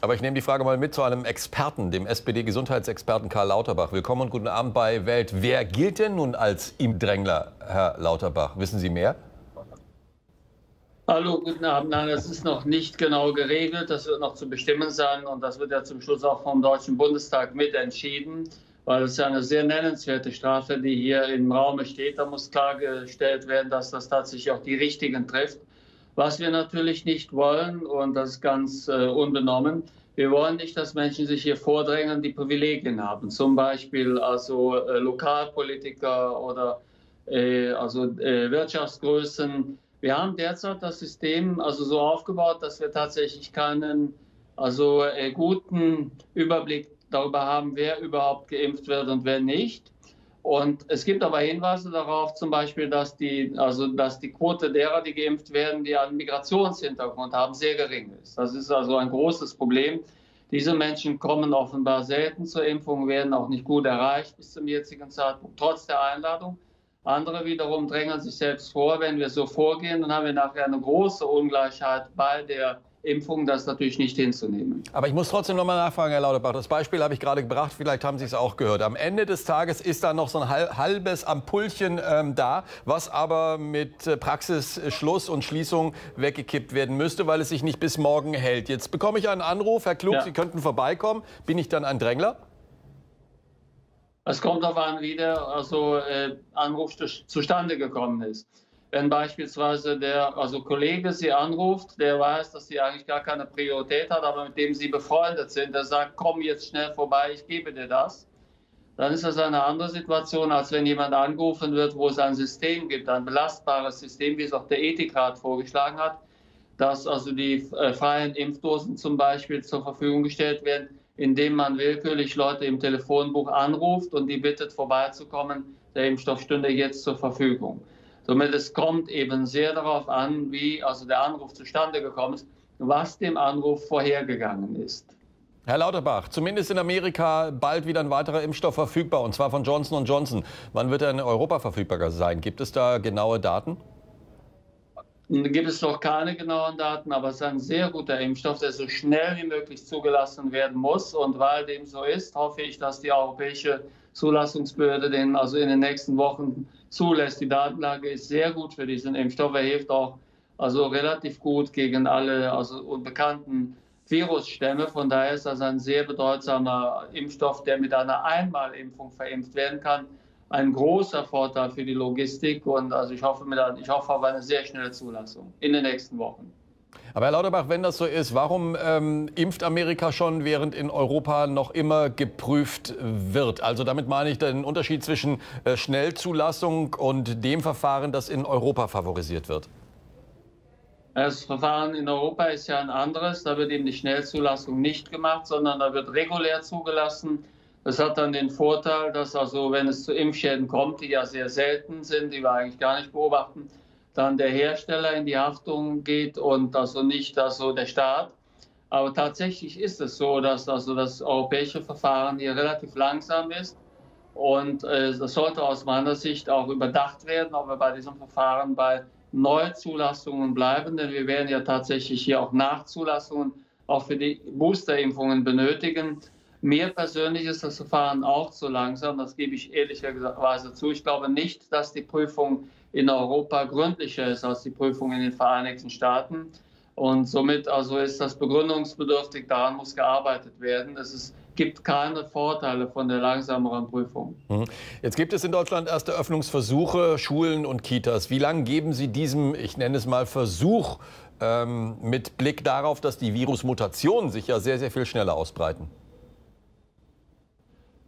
Aber ich nehme die Frage mal mit zu einem Experten, dem SPD-Gesundheitsexperten Karl Lauterbach. Willkommen und guten Abend bei Welt. Wer gilt denn nun als Impfdrängler, Herr Lauterbach? Wissen Sie mehr? Hallo, guten Abend. Nein, das ist noch nicht genau geregelt. Das wird noch zu bestimmen sein und das wird ja zum Schluss auch vom Deutschen Bundestag mitentschieden, weil es ja eine sehr nennenswerte Strafe, die hier im Raum steht. Da muss klargestellt werden, dass das tatsächlich auch die Richtigen trifft. Was wir natürlich nicht wollen, und das ist ganz äh, unbenommen, wir wollen nicht, dass Menschen sich hier vordrängen, die Privilegien haben. Zum Beispiel also äh, Lokalpolitiker oder äh, also äh, Wirtschaftsgrößen. Wir haben derzeit das System also so aufgebaut, dass wir tatsächlich keinen also äh, guten Überblick darüber haben, wer überhaupt geimpft wird und wer nicht. Und es gibt aber Hinweise darauf, zum Beispiel, dass die, also, dass die Quote derer, die geimpft werden, die einen Migrationshintergrund haben, sehr gering ist. Das ist also ein großes Problem. Diese Menschen kommen offenbar selten zur Impfung, werden auch nicht gut erreicht bis zum jetzigen Zeitpunkt, trotz der Einladung. Andere wiederum drängen sich selbst vor. Wenn wir so vorgehen, dann haben wir nachher eine große Ungleichheit bei der Impfung, das ist natürlich nicht hinzunehmen. Aber ich muss trotzdem noch mal nachfragen, Herr Lauterbach. Das Beispiel habe ich gerade gebracht, vielleicht haben Sie es auch gehört. Am Ende des Tages ist da noch so ein halbes Ampulchen ähm, da, was aber mit äh, Praxisschluss und Schließung weggekippt werden müsste, weil es sich nicht bis morgen hält. Jetzt bekomme ich einen Anruf, Herr Klug, ja. Sie könnten vorbeikommen. Bin ich dann ein Drängler? Es kommt darauf an, wie der also, äh, Anruf zustande gekommen ist. Wenn beispielsweise der also Kollege Sie anruft, der weiß, dass Sie eigentlich gar keine Priorität hat, aber mit dem Sie befreundet sind, der sagt, komm jetzt schnell vorbei, ich gebe dir das, dann ist das eine andere Situation, als wenn jemand angerufen wird, wo es ein System gibt, ein belastbares System, wie es auch der Ethikrat vorgeschlagen hat, dass also die äh, freien Impfdosen zum Beispiel zur Verfügung gestellt werden, indem man willkürlich Leute im Telefonbuch anruft und die bittet, vorbeizukommen. Der Impfstoff stünde jetzt zur Verfügung. Somit es kommt eben sehr darauf an, wie also der Anruf zustande gekommen ist, was dem Anruf vorhergegangen ist. Herr Lauterbach, zumindest in Amerika bald wieder ein weiterer Impfstoff verfügbar, und zwar von Johnson Johnson. Wann wird er in Europa verfügbar sein? Gibt es da genaue Daten? Gibt es noch keine genauen Daten, aber es ist ein sehr guter Impfstoff, der so schnell wie möglich zugelassen werden muss. Und weil dem so ist, hoffe ich, dass die europäische Zulassungsbehörde den also in den nächsten Wochen zulässt. Die Datenlage ist sehr gut für diesen Impfstoff. Er hilft auch also relativ gut gegen alle also unbekannten Virusstämme. Von daher ist das ein sehr bedeutsamer Impfstoff, der mit einer Einmalimpfung verimpft werden kann. Ein großer Vorteil für die Logistik und also ich hoffe, mit, ich hoffe auf eine sehr schnelle Zulassung in den nächsten Wochen. Aber Herr Lauterbach, wenn das so ist, warum ähm, impft Amerika schon, während in Europa noch immer geprüft wird? Also damit meine ich den Unterschied zwischen äh, Schnellzulassung und dem Verfahren, das in Europa favorisiert wird. Das Verfahren in Europa ist ja ein anderes. Da wird eben die Schnellzulassung nicht gemacht, sondern da wird regulär zugelassen. Das hat dann den Vorteil, dass also, wenn es zu Impfschäden kommt, die ja sehr selten sind, die wir eigentlich gar nicht beobachten, dann der Hersteller in die Haftung geht und also nicht also der Staat. Aber tatsächlich ist es so, dass also das europäische Verfahren hier relativ langsam ist. Und äh, das sollte aus meiner Sicht auch überdacht werden, ob wir bei diesem Verfahren bei Neuzulassungen bleiben, denn wir werden ja tatsächlich hier auch Nachzulassungen auch für die Boosterimpfungen benötigen. Mir persönlich ist das Verfahren auch zu langsam, das gebe ich ehrlicherweise zu. Ich glaube nicht, dass die Prüfung in Europa gründlicher ist als die Prüfung in den Vereinigten Staaten. Und somit also ist das begründungsbedürftig, daran muss gearbeitet werden. Es ist, gibt keine Vorteile von der langsameren Prüfung. Mhm. Jetzt gibt es in Deutschland erste Öffnungsversuche, Schulen und Kitas. Wie lange geben Sie diesem, ich nenne es mal, Versuch ähm, mit Blick darauf, dass die Virusmutationen sich ja sehr, sehr viel schneller ausbreiten?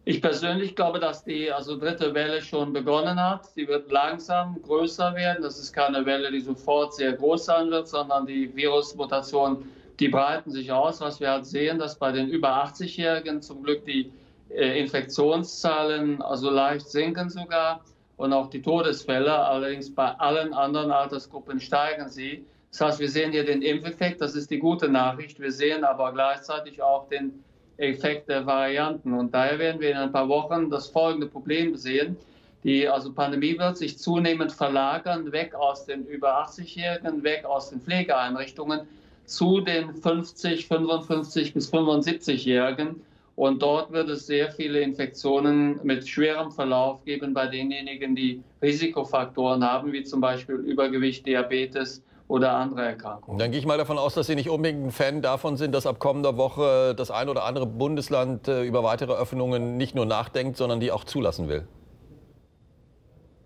Ich persönlich glaube, dass die also dritte Welle schon begonnen hat. Sie wird langsam größer werden. Das ist keine Welle, die sofort sehr groß sein wird, sondern die Virusmutationen, die breiten sich aus. Was wir halt sehen, dass bei den über 80-Jährigen zum Glück die äh, Infektionszahlen also leicht sinken sogar und auch die Todesfälle. Allerdings bei allen anderen Altersgruppen steigen sie. Das heißt, wir sehen hier den Impfeffekt. Das ist die gute Nachricht. Wir sehen aber gleichzeitig auch den Effekt der Varianten. Und daher werden wir in ein paar Wochen das folgende Problem sehen. Die also Pandemie wird sich zunehmend verlagern, weg aus den über 80-Jährigen, weg aus den Pflegeeinrichtungen. zu den 50, 55 bis 75-Jährigen. Und dort wird es sehr viele Infektionen mit schwerem Verlauf geben bei denjenigen, die Risikofaktoren haben, wie zum Beispiel Übergewicht, Diabetes oder andere Erkrankungen. Dann gehe ich mal davon aus, dass Sie nicht unbedingt ein Fan davon sind, dass ab kommender Woche das ein oder andere Bundesland äh, über weitere Öffnungen nicht nur nachdenkt, sondern die auch zulassen will.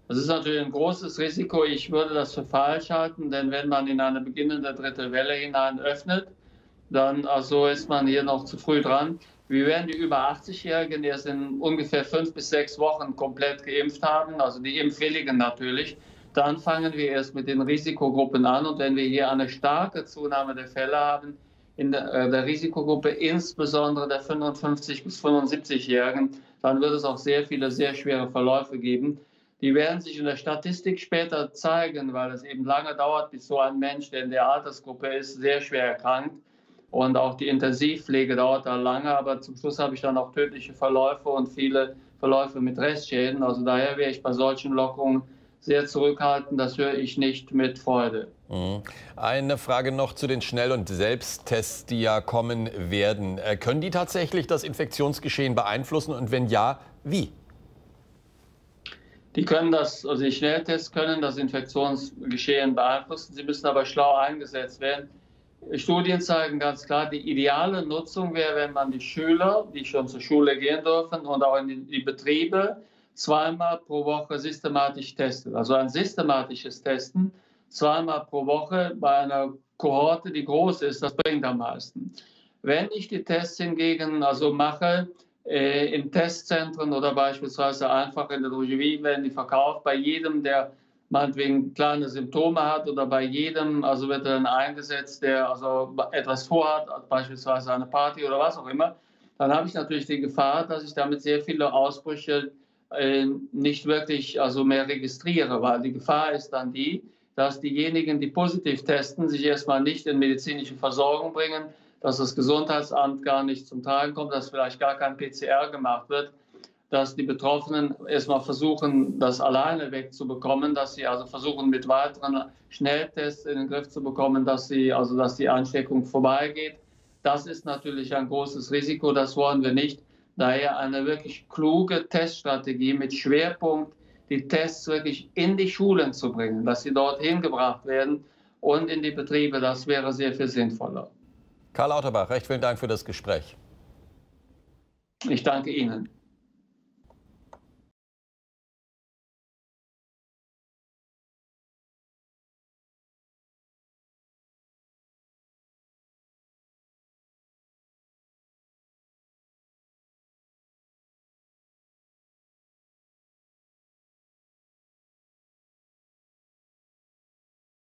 Das ist natürlich ein großes Risiko. Ich würde das für falsch halten, denn wenn man in eine beginnende dritte Welle hinein öffnet, dann also ist man hier noch zu früh dran. Wir werden die über 80-Jährigen erst in ungefähr fünf bis sechs Wochen komplett geimpft haben, also die Impfwilligen natürlich. Dann fangen wir erst mit den Risikogruppen an und wenn wir hier eine starke Zunahme der Fälle haben, in der, äh, der Risikogruppe, insbesondere der 55 bis 75-Jährigen, dann wird es auch sehr viele sehr schwere Verläufe geben. Die werden sich in der Statistik später zeigen, weil es eben lange dauert, bis so ein Mensch, der in der Altersgruppe ist, sehr schwer erkrankt. Und auch die Intensivpflege dauert da lange, aber zum Schluss habe ich dann auch tödliche Verläufe und viele Verläufe mit Restschäden. Also daher wäre ich bei solchen Lockerungen sehr zurückhaltend. Das höre ich nicht mit Freude. Mhm. Eine Frage noch zu den Schnell- und Selbsttests, die ja kommen werden. Äh, können die tatsächlich das Infektionsgeschehen beeinflussen und wenn ja, wie? Die können das, also die Schnelltests können das Infektionsgeschehen beeinflussen. Sie müssen aber schlau eingesetzt werden. Studien zeigen ganz klar, die ideale Nutzung wäre, wenn man die Schüler, die schon zur Schule gehen dürfen und auch in die Betriebe zweimal pro Woche systematisch testet. Also ein systematisches Testen zweimal pro Woche bei einer Kohorte, die groß ist, das bringt am meisten. Wenn ich die Tests hingegen also mache, äh, in Testzentren oder beispielsweise einfach in der Drogerie werden die verkauft. Bei jedem, der meinetwegen kleine Symptome hat oder bei jedem, also wird dann eingesetzt, der also etwas vorhat, beispielsweise eine Party oder was auch immer, dann habe ich natürlich die Gefahr, dass ich damit sehr viele Ausbrüche äh, nicht wirklich also mehr registriere, weil die Gefahr ist dann die, dass diejenigen, die positiv testen, sich erstmal nicht in medizinische Versorgung bringen, dass das Gesundheitsamt gar nicht zum Tragen kommt, dass vielleicht gar kein PCR gemacht wird, dass die Betroffenen erstmal versuchen, das alleine wegzubekommen, dass sie also versuchen, mit weiteren Schnelltests in den Griff zu bekommen, dass, sie, also dass die Ansteckung vorbeigeht. Das ist natürlich ein großes Risiko, das wollen wir nicht. Daher eine wirklich kluge Teststrategie mit Schwerpunkt, die Tests wirklich in die Schulen zu bringen, dass sie dorthin gebracht werden und in die Betriebe. Das wäre sehr viel sinnvoller. Karl Lauterbach, recht vielen Dank für das Gespräch. Ich danke Ihnen.